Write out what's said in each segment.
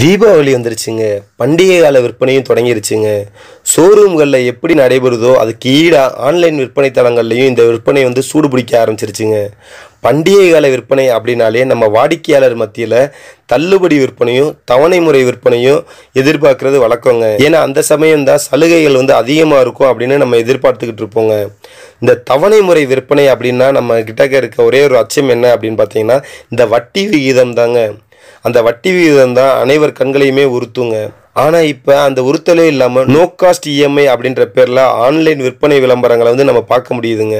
தீபாவளி வந்துருச்சுங்க. பண்டிகை கால விற்பனையும் தொடங்கிருச்சுங்க. ஷோரூம்களில் எப்படி நடைபெறுதோ அதுக்கு ஈடாக ஆன்லைன் விற்பனை தளங்கள்லையும் இந்த விற்பனை வந்து சூடு பிடிக்க ஆரம்பிச்சிருச்சுங்க. பண்டிகை கால விற்பனை அப்படின்னாலே நம்ம வாடிக்கையாளர் மத்தியில் தள்ளுபடி விற்பனையும் தவணை முறை விற்பனையும் எதிர்பார்க்கறது வழக்கங்க. ஏன்னா அந்த சமயம் தான் சலுகைகள் வந்து அதிகமாக இருக்கும் அப்படின்னு நம்ம எதிர்பார்த்துக்கிட்டு இருப்போங்க. இந்த தவணை முறை விற்பனை அப்படின்னா நம்ம கிட்டக்க இருக்க ஒரே ஒரு அச்சம் என்ன அப்படின்னு பார்த்தீங்கன்னா இந்த வட்டி விகிதம் தாங்க அந்த வட்டி விகிதம் தான் அனைவர் கண்களையுமே உறுத்துங்க. ஆனால் இப்போ அந்த உறுத்தலே இல்லாமல் நோ காஸ்ட் இஎம்ஐ அப்படின்ற பேரில் ஆன்லைன் விற்பனை விளம்பரங்களை வந்து நம்ம பார்க்க முடியுதுங்க.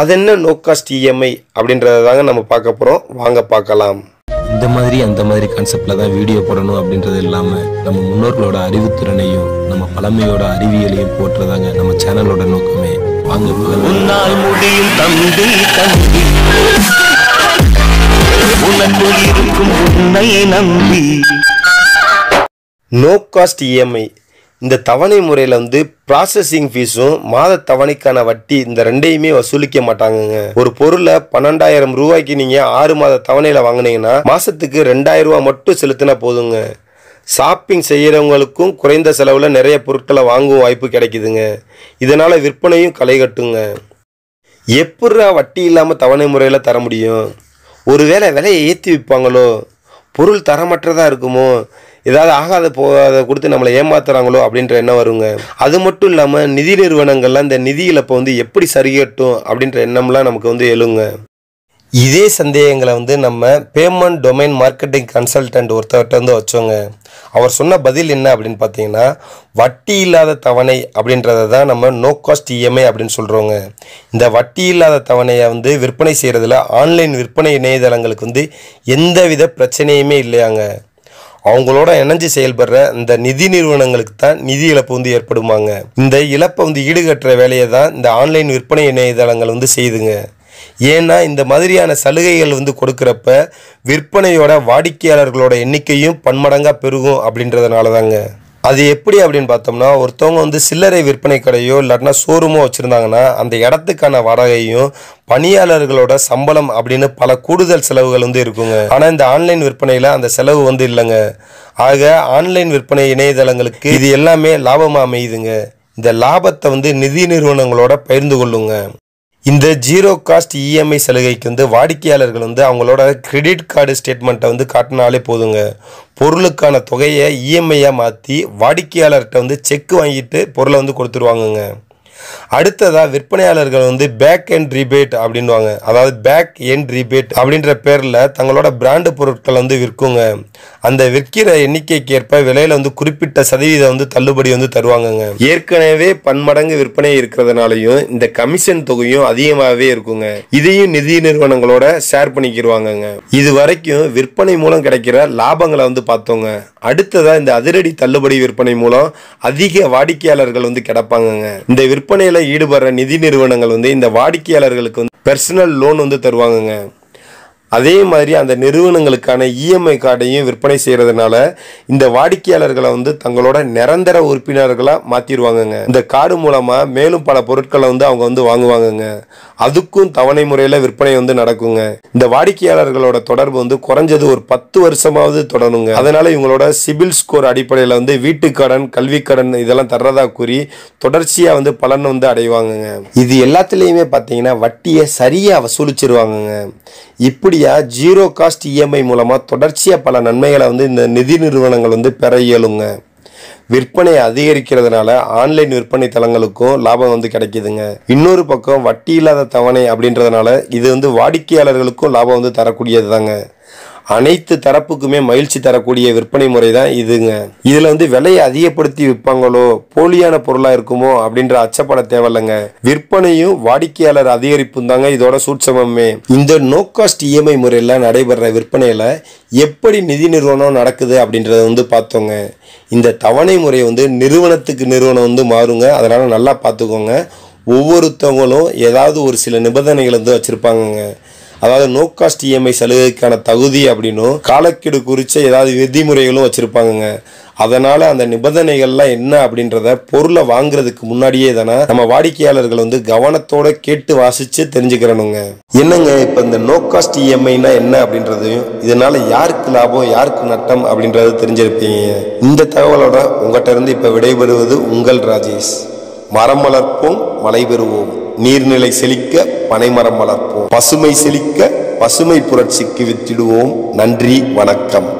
அது என்ன நோ காஸ்ட் இஎம்ஐ அப்படின்றத தாங்க நம்ம பார்க்க போகிறோம் வாங்க பார்க்கலாம். இந்த மாதிரி அந்த மாதிரி கான்செப்ட்ல தான் வீடியோ போடணும் அப்படின்றது இல்லாம நம்ம முன்னோர்களோட அறிவுத்திறனையும் நம்ம பழமையோட அறிவியலையும் போட்டுறதாங்க நம்ம சேனலோட நோக்கமே. வாங்க முடியும் தம்பி தம்பி. உனக்குள் இருக்கும் உன்னை நம்பி. நோ காஸ்ட் இஎம்ஐ இந்த தவணை முறையில் வந்து ப்ராசஸிங் ஃபீஸும் மாத தவணைக்கான வட்டி இந்த ரெண்டையுமே வசூலிக்க மாட்டாங்கங்க. ஒரு பொருளை பன்னெண்டாயிரம் ரூபாய்க்கு நீங்கள் ஆறு மாத தவணையில் வாங்குனீங்கன்னா மாதத்துக்கு ரெண்டாயிரம் ரூபா மட்டும் செலுத்தினா போதுங்க. ஷாப்பிங் செய்கிறவங்களுக்கும் குறைந்த செலவில் நிறைய பொருட்களை வாங்கும் வாய்ப்பு கிடைக்குதுங்க. இதனால் விற்பனையும் களை கட்டுங்க. எப்படா வட்டி இல்லாமல் தவணை முறையில் தர முடியும்? ஒருவேளை விலையை ஏற்றி விற்பாங்களோ பொருள் தரமற்றதாக இருக்குமோ? ஏதாவது ஆகாத போகாத கொடுத்து நம்மளை ஏமாத்துறாங்களோ அப்படின்ற எண்ணம் வருங்க. அது மட்டும் இல்லாமல் நிதி நிறுவனங்கள்லாம் இந்த நிதி இழப்பை வந்து எப்படி சரிகட்டும் அப்படின்ற எண்ணம்லாம் நமக்கு வந்து எழுங்க. இதே சந்தேகங்களை வந்து நம்ம பேமெண்ட் டொமைன் மார்க்கெட்டிங் கன்சல்டன்ட் ஒருத்தர்கிட்ட வந்து வச்சோங்க. அவர் சொன்ன பதில் என்ன அப்படின்னு பார்த்தீங்கன்னா வட்டி இல்லாத தவணை அப்படின்றத தான் நம்ம நோ காஸ்ட் இஎம்ஐ அப்படின்னு சொல்கிறோங்க இந்த வட்டி இல்லாத தவணையை வந்து விற்பனை செய்கிறதுல ஆன்லைன் விற்பனை இணையதளங்களுக்கு வந்து எந்தவித பிரச்சனையுமே இல்லையாங்க. அவங்களோட இணைஞ்சு செயல்படுற இந்த நிதி நிறுவனங்களுக்கு தான் நிதி இழப்பு வந்து ஏற்படுமாங்க. இந்த இழப்பை வந்து ஈடுகட்டுற வேலையை தான் இந்த ஆன்லைன் விற்பனை இணையதளங்கள் வந்து செய்யுதுங்க ஏன்னா இந்த மாதிரியான சலுகைகள் வந்து கொடுக்குறப்ப விற்பனையோட வாடிக்கையாளர்களோட எண்ணிக்கையும் பன்மடங்காக பெருகும் அப்படின்றதுனால தாங்க அது எப்படி அப்படின்னு பார்த்தோம்னா ஒருத்தவங்க வந்து சில்லறை விற்பனை கடையோ இல்லாட்டினா ஷோரூமோ வச்சுருந்தாங்கன்னா அந்த இடத்துக்கான வாடகையும் பணியாளர்களோட சம்பளம் அப்படின்னு பல கூடுதல் செலவுகள் வந்து இருக்குங்க. ஆனால் இந்த ஆன்லைன் விற்பனையில் அந்த செலவு வந்து இல்லைங்க. ஆக ஆன்லைன் விற்பனை இணையதளங்களுக்கு இது எல்லாமே லாபமாக அமையுதுங்க. இந்த லாபத்தை வந்து நிதி நிறுவனங்களோட பகிர்ந்து கொள்ளுங்க. இந்த ஜீரோ காஸ்ட் இஎம்ஐ சலுகைக்கு வந்து வாடிக்கையாளர்கள் வந்து அவங்களோட கிரெடிட் கார்டு ஸ்டேட்மெண்ட்டை வந்து காட்டினாலே போதுங்க. பொருளுக்கான தொகையை இஎம்ஐயாக மாற்றி வாடிக்கையாளர்கிட்ட வந்து செக் வாங்கிட்டு பொருளை வந்து கொடுத்துருவாங்கங்க. அடுத்ததா விற்பனையாளர்கள் வந்து பேக் எண்ட் ரிபேட் அப்படின்வாங்க அதாவது பேக் எண்ட் ரிபேட் அப்படின்ற பேரில் தங்களோட பிராண்டு பொருட்களை வந்து விற்குங்க. அந்த விற்கிற எண்ணிக்கைக்கு ஏற்ப விலையில் வந்து குறிப்பிட்ட சதவீதம் வந்து தள்ளுபடி வந்து தருவாங்கங்க. ஏற்கனவே பன்மடங்கு விற்பனை இருக்கிறதுனாலையும் இந்த கமிஷன் தொகையும் அதிகமாகவே இருக்குங்க. இதையும் நிதி நிறுவனங்களோட ஷேர் பண்ணிக்கிடுவாங்கங்க இது வரைக்கும் விற்பனை மூலம் கிடைக்கிற லாபங்களை வந்து பார்த்தோங்க. அடுத்ததா இந்த அதிரடி தள்ளுபடி விற்பனை மூலம் அதிக வாடிக்கையாளர்கள் வந்து கிடப்பாங்கங்க. இந்த விற்பனையில் ஈடுபடுற நிதி நிறுவனங்கள் வந்து இந்த வாடிக்கையாளர்களுக்கு வந்து பர்சனல் லோன் வந்து தருவாங்கங்க. அதே மாதிரி அந்த நிறுவனங்களுக்கான இஎம்ஐ கார்டையும் விற்பனை செய்கிறதுனால இந்த வாடிக்கையாளர்களை வந்து தங்களோட நிரந்தர உறுப்பினர்களாக மாற்றிடுவாங்கங்க இந்த கார்டு மூலமாக மேலும் பல பொருட்களை வந்து அவங்க வந்து வாங்குவாங்கங்க. அதுக்கும் தவணை முறையில் விற்பனை வந்து நடக்குங்க. இந்த வாடிக்கையாளர்களோட தொடர்பு வந்து குறைஞ்சது ஒரு பத்து வருஷமாவது தொடருங்க. அதனால் இவங்களோட சிபில் ஸ்கோர் அடிப்படையில் வந்து வீட்டுக்கடன் கல்விக்கடன் இதெல்லாம் தர்றதா கூறி தொடர்ச்சியாக வந்து பலன் வந்து அடைவாங்கங்க. இது எல்லாத்துலேயுமே பார்த்தீங்கன்னா வட்டியை சரியாக வசூலிச்சிருவாங்கங்க. இப்படி இப்படியா ஜீரோ காஸ்ட் இஎம்ஐ மூலமாக தொடர்ச்சியாக பல நன்மைகளை வந்து இந்த நிதி நிறுவனங்கள் வந்து பெற இயலுங்க. விற்பனை அதிகரிக்கிறதுனால ஆன்லைன் விற்பனை தளங்களுக்கும் லாபம் வந்து கிடைக்குதுங்க. இன்னொரு பக்கம் வட்டி இல்லாத தவணை அப்படின்றதுனால இது வந்து வாடிக்கையாளர்களுக்கும் லாபம் வந்து தரக்கூடியது தாங்க அனைத்து தரப்புக்குமே மகிழ்ச்சி தரக்கூடிய விற்பனை முறை தான் இதுங்க. இதுல வந்து விலையை அதிகப்படுத்தி விற்பாங்களோ போலியான பொருளா இருக்குமோ அப்படின்ற அச்சப்பட தேவையில்லைங்க. விற்பனையும் வாடிக்கையாளர் அதிகரிப்பும் தாங்க இதோட சூட்சமமே. இந்த நோ காஸ்ட் இஎம்ஐ முறையில் நடைபெற விற்பனையில எப்படி நிதி நிறுவனம் நடக்குது அப்படின்றத வந்து பார்த்தோங்க. இந்த தவணை முறை வந்து நிறுவனத்துக்கு நிறுவனம் வந்து மாறுங்க. அதனால நல்லா பார்த்துக்கோங்க. ஒவ்வொருத்தவங்களும் ஏதாவது ஒரு சில நிபந்தனைகள் வந்து வச்சுருப்பாங்கங்க. அதாவது நோ காஸ்ட் இஎம்ஐ சலுகைக்கான தகுதி அப்படின்னும் காலக்கெடு குறித்த ஏதாவது விதிமுறைகளும் வச்சுருப்பாங்கங்க. அதனால் அந்த நிபந்தனைகள்லாம் என்ன அப்படின்றத பொருளை வாங்குறதுக்கு முன்னாடியே தானே நம்ம வாடிக்கையாளர்கள் வந்து கவனத்தோட கேட்டு வாசித்து தெரிஞ்சுக்கிறனுங்க என்னங்க இப்போ இந்த நோ காஸ்ட் இஎம்ஐனா என்ன அப்படின்றதையும் இதனால் யாருக்கு லாபம் யாருக்கு நட்டம் அப்படின்றத தெரிஞ்சிருப்பீங்க. இந்த தகவலோட உங்கள்கிட்ட இருந்து இப்போ விடைபெறுவது உங்கள் ராஜேஷ். மரம் வளர்ப்போம் மழை பெறுவோம். நீர்நிலை செழிக்க பனைமரம் வளர்ப்போம். பசுமை செழிக்க பசுமை புரட்சிக்கு வித்திடுவோம். நன்றி வணக்கம்.